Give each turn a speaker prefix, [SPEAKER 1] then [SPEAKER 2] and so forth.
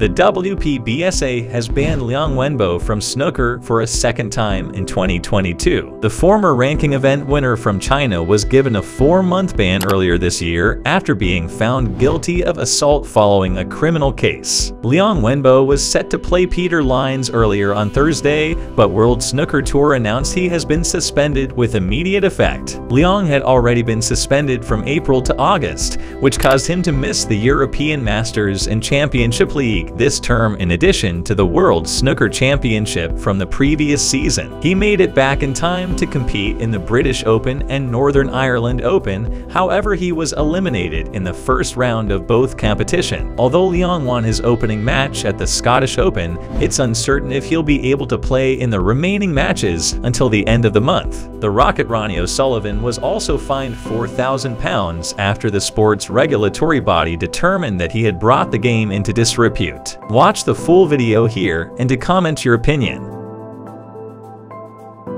[SPEAKER 1] The WPBSA has banned Liang Wenbo from snooker for a second time in 2022. The former ranking event winner from China was given a four-month ban earlier this year after being found guilty of assault following a criminal case. Liang Wenbo was set to play Peter Lines earlier on Thursday, but World Snooker Tour announced he has been suspended with immediate effect. Liang had already been suspended from April to August, which caused him to miss the European Masters and Championship League this term in addition to the World Snooker Championship from the previous season. He made it back in time to compete in the British Open and Northern Ireland Open, however he was eliminated in the first round of both competition. Although Liang won his opening match at the Scottish Open, it's uncertain if he'll be able to play in the remaining matches until the end of the month. The Rocket Ronnie O'Sullivan was also fined £4,000 after the sport's regulatory body determined that he had brought the game into disrepute. Watch the full video here and to comment your opinion.